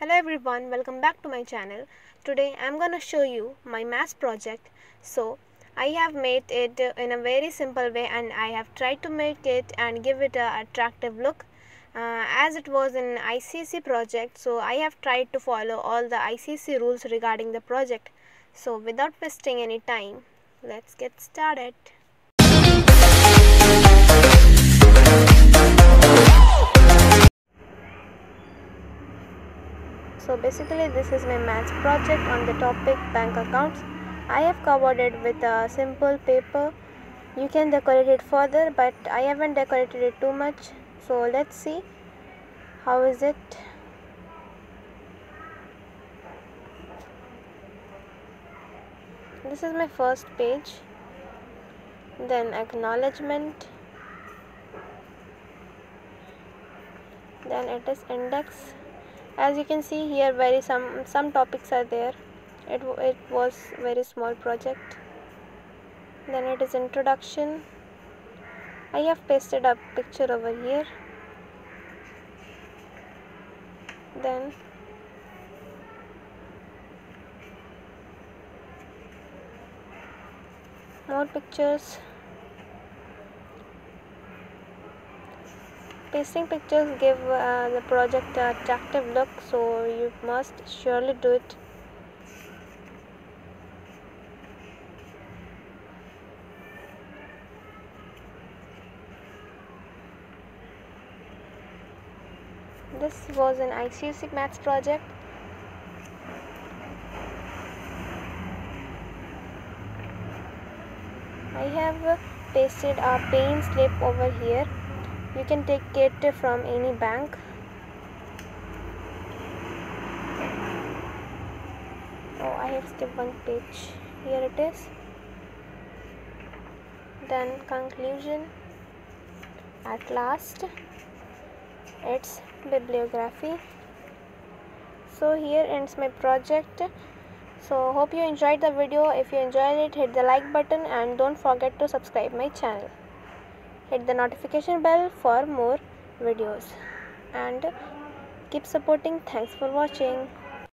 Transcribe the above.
Hello everyone, welcome back to my channel. Today I'm gonna show you my math project. So I have made it in a very simple way and I have tried to make it and give it a attractive look. Uh, as it was an ICSE project, so I have tried to follow all the ICSE rules regarding the project. So without wasting any time, let's get started. So basically this is my maths project on the topic bank accounts. I have covered it with a simple paper. You can decorate it further but I haven't decorated it too much. So let's see how is it. This is my first page. Then acknowledgement. Then it is index as you can see here very some some topics are there. It, it was very small project. Then it is introduction. I have pasted a picture over here. Then more pictures pasting pictures give uh, the project an attractive look so you must surely do it. This was an ICSE maths project. I have pasted a paying slip over here you can take it from any bank. Oh I have skipped one page. Here it is. Then conclusion. At last its bibliography. So here ends my project. So hope you enjoyed the video. If you enjoyed it hit the like button and don't forget to subscribe my channel hit the notification bell for more videos. And keep supporting. Thanks for watching